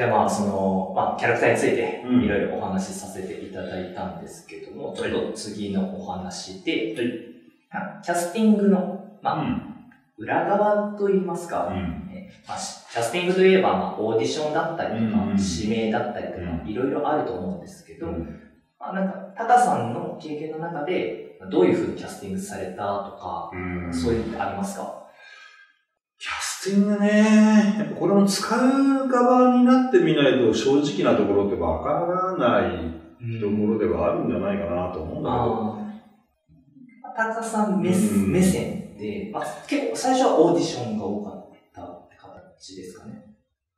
ではまあ、その、まあ、キャラクターについてうん。いろいろお話しさせていただいたんですけども、ちょっと次のお話で、あキャスティングの、まあ、うん。裏側といいますか、うん。えまあ、しキャスティングといえば、まあ、オーディションだったりとか、うんうん。指名だったりとか、うん。いろいろあると思うんですけど、うん。まあ、なんか、タカさんの経験の中で、どういうふうにキャスティングされたとか、うん。そういうのってありますか？キャスティングね、やっぱこれも使う側になってみないと正直なところってわからないところではあるんじゃないかなと思うんだけど。ああ。タカさん目,、うん目線で、まあ、結構最初はオーディションが多かったって形ですかね。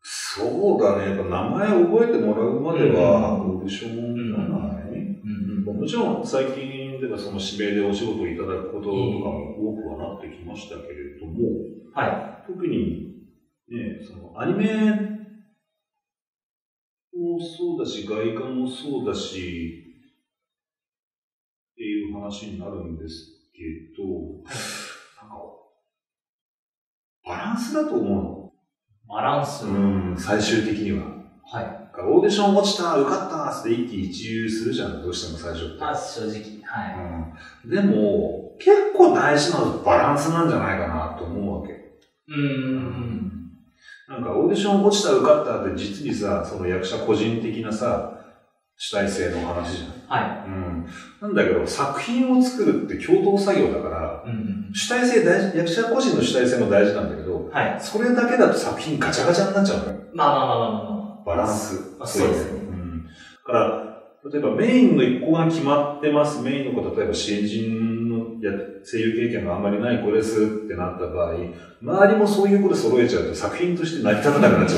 そうだね。やっぱ名前覚えてもらうまではうんオーディションじゃない、うんもちろん最近ではその指名でお仕事をいただくこととかも多くはなってきましたけれども、は特にね、そのアニメもそうだし、外観もそうだし、っていう話になるんですけど、なんか、バランスだと思い。バランス。うの。うん、最終的には。はい。オーディション落ちた、受かったって一喜一憂するじゃん、どうしても最初って。まあ、正直。はうん、でも、結構大事なのはバランスなんじゃないかなと思う。うん。なんかオーディション落ちた受かったって実にさ、その役者個人的なさ、主体性の話じゃん。はうん。なんだけど、作品を作るって共同作業だから、い。うん。主体性大事、役者個人の主体性も大事なんだけど、はい。それだけだと作品ガチャガチャになっちゃうのよ。まあまあまあまあまあまバランス。あそうですねうん。だから、例えばメインの一個が決まってます。メインの子、例えば新人のや声優経験があんまりない子ですってなった場合、周りもそういう子で揃えちゃうと作品として成り立たなくなっちゃ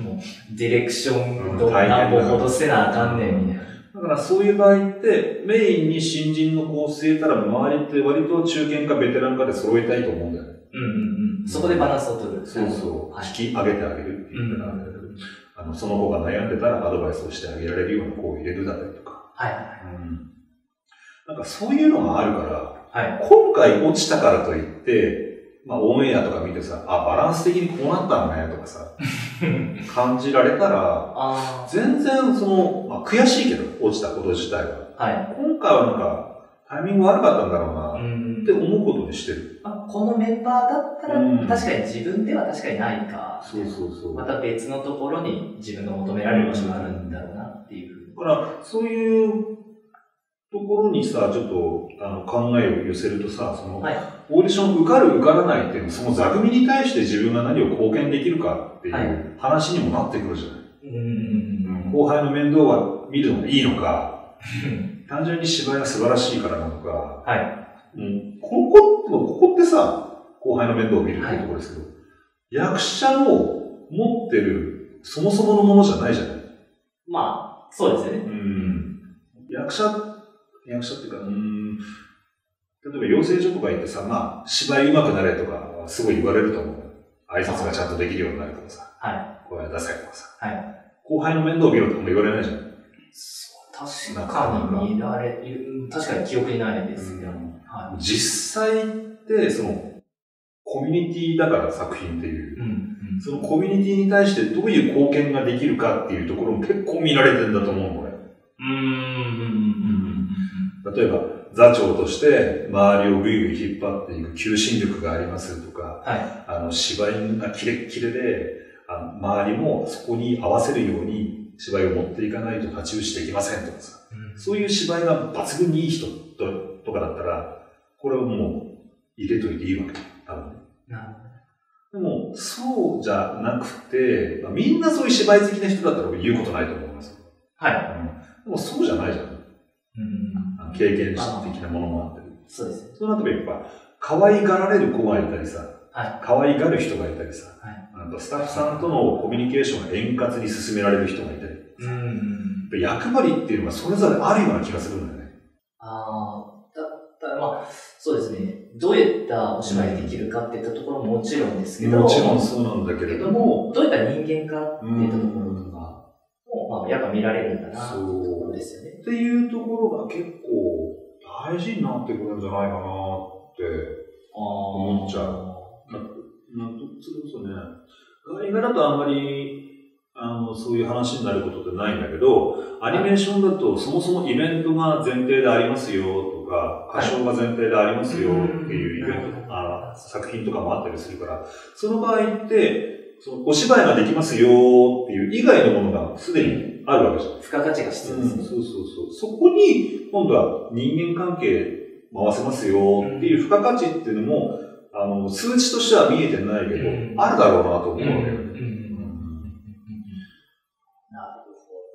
う。もう、ディレクションと何本ほどせなあかんねん、みたいな。だからそういう場合って、メインに新人の子を据えたら、周りって割と中堅かベテランかで揃えたいと思うんだよね。うんうんうん。そこでバランスを取る。そうそう。はい。引き上げてあげるって言ったらあれだけど、あの、その子が悩んでたらアドバイスをしてあげられるような子を入れるだったりとか。はい。うん。なんかそういうのがあるから、はい。今回落ちたからといって、まあオンエアとか見てさ、あ、バランス的にこうなったのねとかさ、感じられたら、あ全然その、まあ悔しいけど、落ちたこと自体は。あ。はい。今回はなんか、タイミング悪かったんだろうな、んって思うことにしてる。あこのメンバーだったら、うん確かに自分では確かにないか。そうそうそう。また別のところに自分が求められる場所があるんだろうなっていう。だから、そういうところにさ、ちょっとあの考えを寄せるとさ、その、はい。オーディション受かる受からないっていうのその座組に対して自分が何を貢献できるかっていはう話にもなってくるじゃない。うん。後輩の面倒は見るのがいいのか、単純に芝居が素晴らしいからなのか、はい。うん、ここここってさ、後輩の面倒を見るっていうところですけど、役者の持ってるそもそものものじゃないじゃない。まあ、そうですよね。うん役者、役者っていうか、うん、例えば養成所とか行ってさ、まあ、芝居上手くなれとかはすごい言われると思うよ。挨拶がちゃんとできるようになるとかさ、は声出せとかさ、はい。後輩の面倒を見ろとかも言われないじゃん。そう、確かに見られ、うん確かに記憶にないですけど。うんは実際って、その、コミュニティだから作品っていうい。。うん。そのコミュニティに対してどういう貢献ができるかっていうところも結構見られてんだと思うの、これ。うん。うん。例えば、座長として周りをぐいぐい引っ張っていく求心力がありますとか、はい。あの、芝居がキレッキレで、あの周りもそこに合わせるように芝居を持っていかないと太刀打ちできませんとかさ、そういう芝居が抜群にいい人ととかだったら、これはもう入れといていいわけ。多分ね。でも、そうじゃなくて、まあ、みんなそういう芝居好きな人だったら言うことないと思います。はい。うん、でもそうじゃないじゃん。うん。経験値的なものもあって。そうですね。そうなってやっぱ、可愛がられる子がいたりさ、は可愛がる人がいたりさ、はいあとスタッフさんとのコミュニケーションが円滑に進められる人がいたり、うん。役割っていうのがそれぞれあるような気がするんだよね。ああ、だったら、まあ、そうですね。どういったお芝居できるかっていったところももちろんですけど、もちろんそうなんだけれども、どういった人間かっていったところとかも、まあ、やっぱ見られるんだなってところですよね。っていうところが結構大事になってくるんじゃないかなって思っちゃう。なんと、それこそね、外画だとあんまり、あの、の、そういう話になることってないんだけど、アニメーションだとそもそもイベントが前提でありますよとか、歌唱が前提でありますよっていうイベント、あ作品とかもあったりするから、その場合って、そのお芝居ができますよっていう以外のものがすでにあるわけじゃん。付加価値が必要です、ね、うん、そうそうそう。そこに、今度は人間関係回せますよっていう付加価値っていうのも、あの、数値としては見えてないけど、うん、あるだろうなと思うわけよね。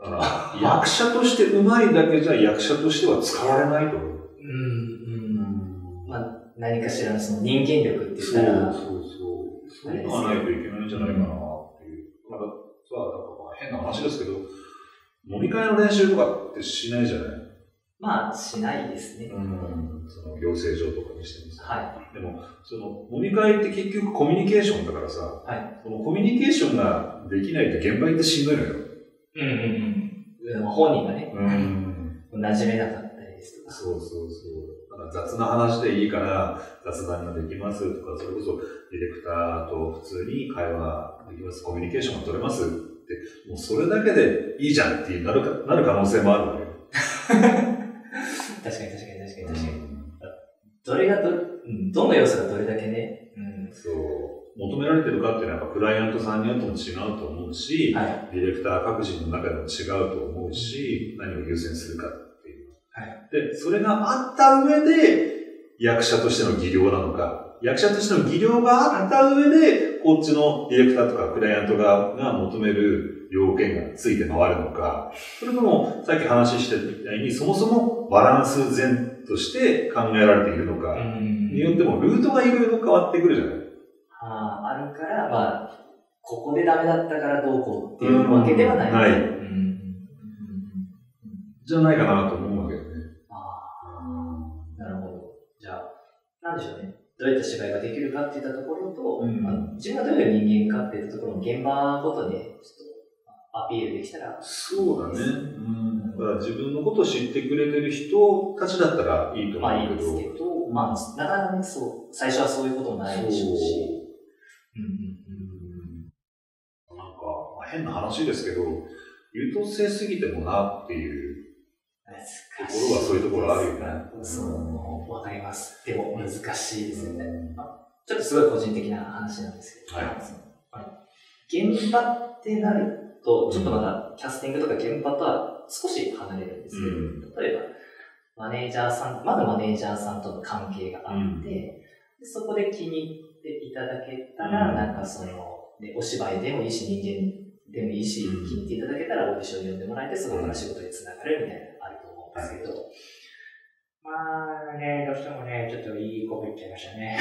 だから、役者として上手いだけじゃ役者としては使われないと思う。うん。うん。まあ、何かしらのその人間力って言ったら。そうそうそう。そういうのがないといけないん。じゃないかなっていう。まだ、さあ、なん。かまあ変な話ですけど、飲み会の練習とかってしないじゃない？まあ、しないですね。うん。その、養成所とかにしてもさ。はい。でも、その、飲み会って結局コミュニケーションだからさ、はい。そのコミュニケーションができないと現場行ってしんどいのよ。うんうんうん。本人がね、うん。馴染めなかったりですとか。そうそうそう。なんか雑な話でいいから、雑談ができますとか、それこそディレクターと普通に会話できます、コミュニケーションが取れますもうそれだけでいいじゃんってなるかなる可能性もあるわけよ。確かに確かに確かに確かに。どれがど、どの要素がどれだけね、うん、そう。求められてるかっていうのはやっぱクライアントさんによっても違うと思うし、はい、ディレクター各人の中でも違うと思うし、何を優先するかっていう。はい、で、それがあった上で、役者としての技量なのか、役者としての技量があった上で、こっちのディレクターとかクライアント側が求める要件がついて回るのか、それとも、さっき話してたみたいに、そもそもバランス前として考えられているのか、によってもルートがいろいろ変わってくるじゃないああるから、まあ、ここでダメだったからどうこうっていうわけではない。ない。じゃないかなと思うわけよね。ああ、なるほど。じゃあ、なんでしょうね。どういった芝居ができるかっていったところと、うんまあ、自分がどういう人間かっていったところの現場ごとで、ちょっとアピールできたら。そうだね。うん。だから自分のことを知ってくれてる人たちだったらいいと思うけど。まあいいですけど、まあ、なかなかね、そう、最初はそういうこともないでしょうし。変な話ですけど、優等生すぎてもなっていうところはそういうところあるよね。そう、わかります。でも難しいですよね。ちょっとすごい個人的な話なんですけど、はい、現場ってなると、ちょっとまだキャスティングとか現場とは少し離れるんですけど、うん、例えば、マネージャーさん、まずマネージャーさんとの関係があって、うん、そこで気に入っていただけたら、うん、なんかその、ね、お芝居でもいいし、人間でもいいし、気に入っていただけたらオーディションに呼んでもらえて、そこから仕事につながるみたいなですけど、まあね、どうしてもね、ちょっといい子言っちゃいましたね。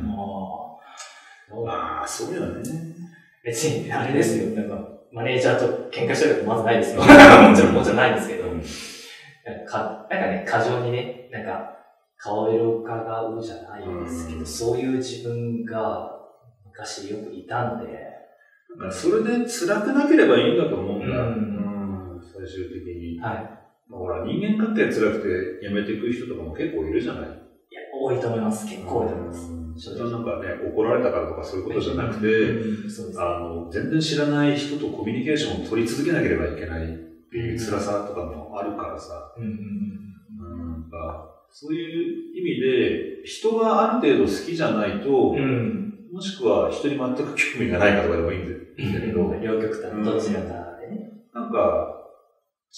もう、まあ、そうよね。別に、あれですよ、なんか、マネージャーと喧嘩したことまずないですよ。もちろん、もちろんないんですけど、なんか、なんかね、過剰にね、なんか、顔色伺うじゃないんですけど、そういう自分が昔よくいたんで、それで辛くなければいいんだと思うんだ。うん、最終的に。はい。まあ、ほら、人間関係辛くて辞めていく人とかも結構いるじゃないいや、多いと思います。結構多いと思います。それはなんかね、怒られたからとかそういうことじゃなくて、あの、全然知らない人とコミュニケーションを取り続けなければいけないっていう辛さとかもあるからさ。うん。うん、そういう意味で、人がある程度好きじゃないと、うんもしくは人に全く興味がないかとかでもいいんだけど。両極端、どちらかでね。なんか、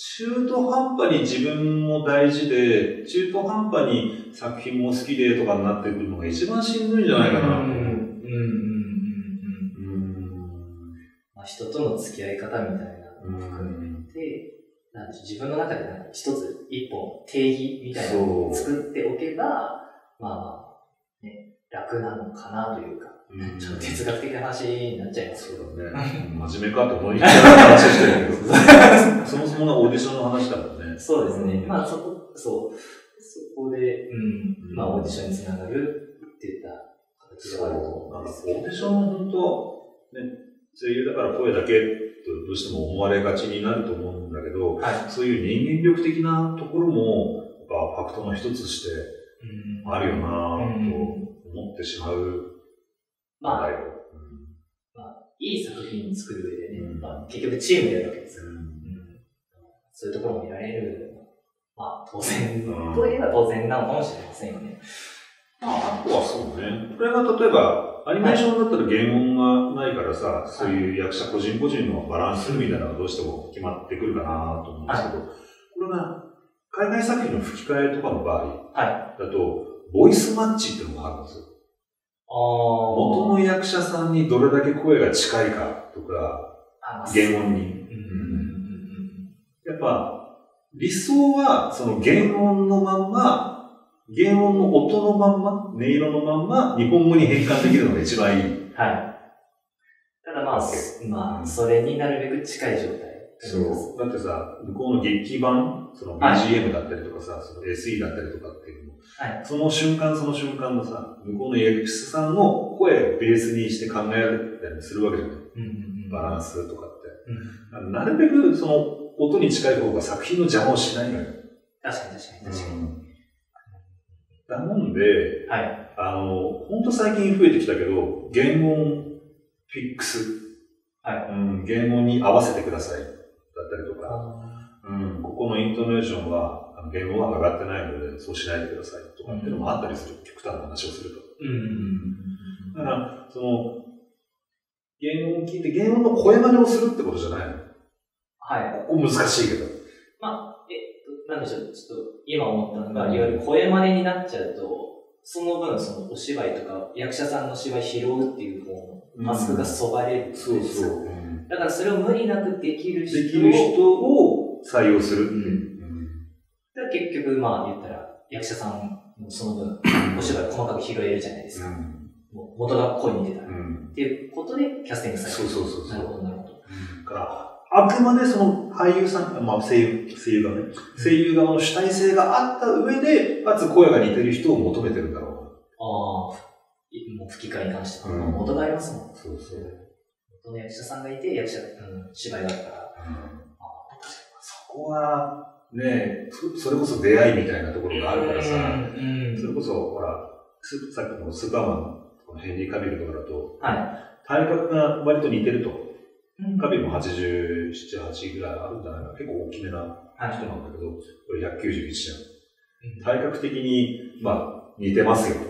中途半端に自分も大事で、中途半端に作品も好きでとかになってくるのが一番しんどいんじゃないかなと思う。うん。うん。うん。うん。まあ、人との付き合い方みたいなのも含めて、なん自分の中でなんか一つ、一本定義みたいなのを作っておけば、まあ、ね、楽なのかなというか、ちょっと哲学的な話になっちゃいますけど。そうだね。真面目かと思いながら話してるけど、そもそものオーディションの話だもんね。そうですね。まあそこ、そう。そこで、うん、まあオーディションにつながるっていった形ではあると思うんですオーディションは本当、ね、声優だから声だけとどうしても思われがちになると思うんだけど、はい、そういう人間力的なところも、やっぱファクトの一つとしてあるよなと思ってしまうまあ、いい作品作る上でね、うんまあ、結局チームでやるわけですよ。うんうんそういうところも見られる、まあ、当然、うんといえば当然なのかもしれませんよね。まあ、あとはそうね。これが例えば、アニメーションだったら原音がないからさ、そういう役者個人個人のバランスみたいなのがどうしても決まってくるかなと思うんですけど、これが海外作品の吹き替えとかの場合はい。だと、ボイスマッチっていうのがあるんですよ。あ元の役者さんにどれだけ声が近いかとか、あ原音に。やっぱ、理想は、その原音のまんま、原音の音のまんま、音色のまんま、日本語に変換できるのが一番いい。うんはい。ただまあ、まあ、それになるべく近い状態。そう。だってさ、向こうの劇版、そのはい BGM だったりとかさ、その SE だったりとかっていうのも、はいその瞬間その瞬間のさ、向こうの役者さんの声をベースにして考えられたりするわけじゃない。うんうんうん。バランスとかって。なるべくその音に近い方が作品の邪魔をしないのよ。確かに確かに確かに。だもんで、はい。あの、ほんと最近増えてきたけど、原音フィックス。はいうん、原音に合わせてください。だったりとか、うん、ここのイントネーションは、あの原音は上がってないので、そうしないでくださいとかっていうのもあったりする。極端な話をすると。うんうんうんだから、その、原音を聞いて、原音の声真似をするってことじゃないの。はい。ここ難しいけど。えっと、なんでしょう、ちょっと今思ったのが、いわゆる声真似になっちゃうと、その分、そのお芝居とか、役者さんの芝居拾うっていう方のマスクがそがれる、そうそう。うんだからそれを無理なくできる人を、できる人を採用するっていう。だから結局、まあ言ったら、役者さんもその分、お芝居を細かく拾えるじゃないですか。もう元が声に出たら。うんっていうことでキャスティングされる。そうそうそうそうなるほど、なるほど。だから、あくまでその俳優さん、まあ声優、声優側ね、声優側の主体性があった上で、かつ声が似てる人を求めてるんだろああ、いもう吹き替えに関しては、うん元がありますもん。う。そうそう。元の役者さんがいて、役者、うん、芝居だったら、あそこは、ねそそれこそ出会いみたいなところがあるからさ、うんそれこそ、ほら、スさっきのスーパーマンのこのヘンリー・カビルとかだと、は体格が割と似てると。い。カビルも87、8ぐらいあるんじゃないかな。結構大きめなはい。人なんだけど、これ191じゃん。うん体格的に、まあ、似てますよと。い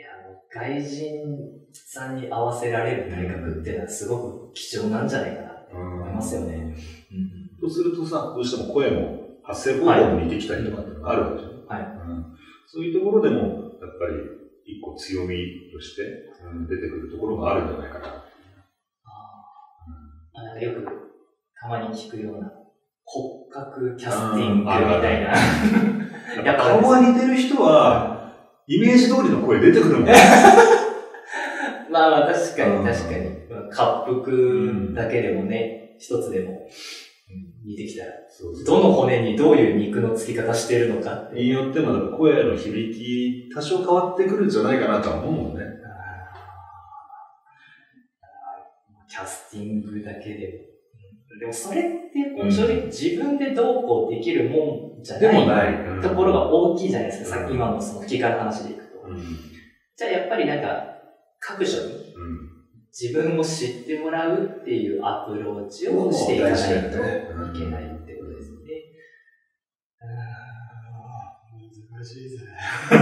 や、外人さんに合わせられる体格っていうのはすごく貴重なんじゃないかなって思いますよね。うんとするとさ、どうしても声も発声方法も似てきたりとかっていうのがあるわけじゃん。はいうんそういうところでも、やっぱり一個強みとして、うん出てくるところがあるんじゃないかな。あなんかよくたまに聞くような骨格キャスティングみたいな。やっぱ顔が似てる人は、イメージ通りの声出てくるもん。まあまあ確かうんに確かに。滑腹だけでもね、一つでも似てきたどの骨にどういう肉のつき方してるのか。によっても、声の響き、多少変わってくるんじゃないかなとは思うもんね。キャスティングだけでも。でもそれって正直自分でどうこうできるもんじゃでもなないい。ところが大きいじゃないですか、さっうんき今のその吹き替えの話でいくと。じゃあやっぱりなんか各所に自分を知ってもらうっていうアプローチをしていかないといけないってことですよね。難しいぜ。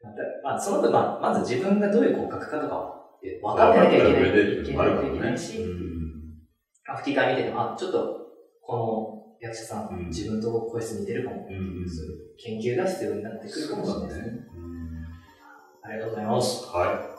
またまあ、その分、まあ、まず自分がどういう骨格かとかは分かってなきゃいけない。いけないといけない。し、あ吹き替え見てても、あ、ちょっと、この役者さん、うん自分と声質似てるかも。うん。うん。そういう研究が必要になってくるかもしれないですね。うんありがとうございます。はい。